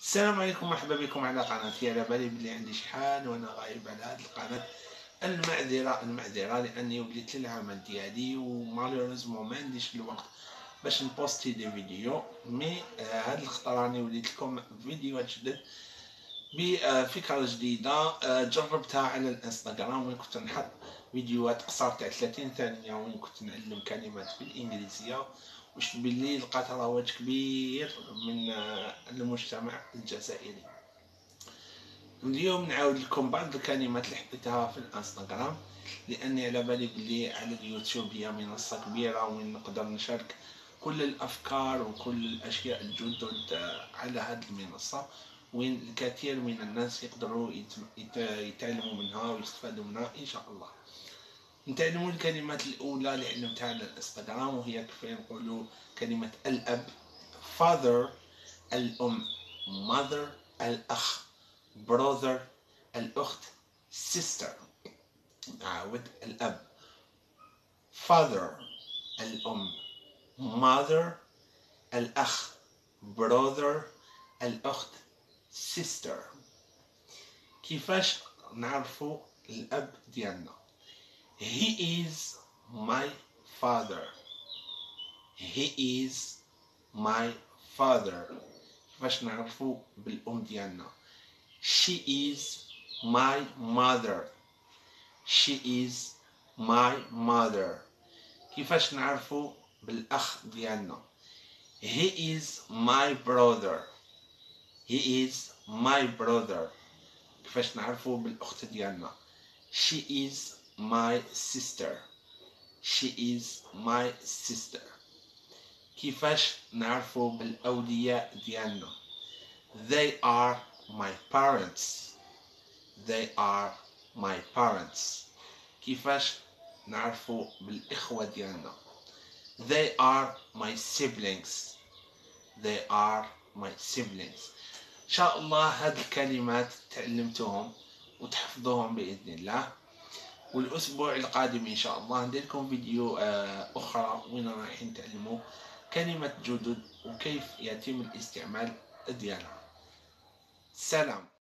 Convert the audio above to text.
السلام عليكم مرحبا بكم على قناتي على بالي بلي عندي شحال وأنا غايب على هذه القناة. المعذرة المعذرة لأني وليت للعمل ديالي و malheureusement ما عنديش الوقت باش ن poster des vidéos. mais آه هاد الخطرة راني وليت لكم فيديوهات جدد بفكرة جديدة آه جربتها على الإنستغرام وين كنت نحط فيديوهات قصار تاع 30 ثانية وين كنت نعلم كلمات بالإنجليزية. وش باللي لقات رواج كبير من المجتمع الجزائري. اليوم نعاود لكم بعض الكلمات اللي حطيتها في الانستغرام لأني على بالي بلي على اليوتيوب هي منصة كبيرة وين نقدر نشارك كل الأفكار وكل الأشياء الجدد على هذه المنصة وين الكثير من الناس يقدروا يتعلموا منها ويستفادوا منها إن شاء الله. نتعلموا الكلمات الأولى اللي علمتها على الانستغرام وهي كيف نقولوا كلمة الأب father الأم mother الأخ brother الأخت sister. نعاود الأب father الأم mother الأخ brother الأخت sister. كيفاش نعرفوا الأب ديالنا؟ He is my father. He is my father. كيفاش نعرفو بالأم ديالنا She is my mother. She is my mother. كيفاش نعرفو بالأخ ديالنا He is my brother. He is my brother. كيفاش نعرفو بالأخت ديالنا She is my sister she is my sister كيفاش نعرفوا بالأولياء ديالنا they are my parents they are my parents كيفاش نعرفوا بالإخوة ديالنا they are my siblings they are my siblings إن شاء الله هاد الكلمات تعلمتهم وتحفظوهم بإذن الله والأسبوع القادم إن شاء الله ندير لكم فيديو آه، أخرى وين رايحين تعلموا كلمة جدد وكيف يتم الاستعمال ديالها سلام.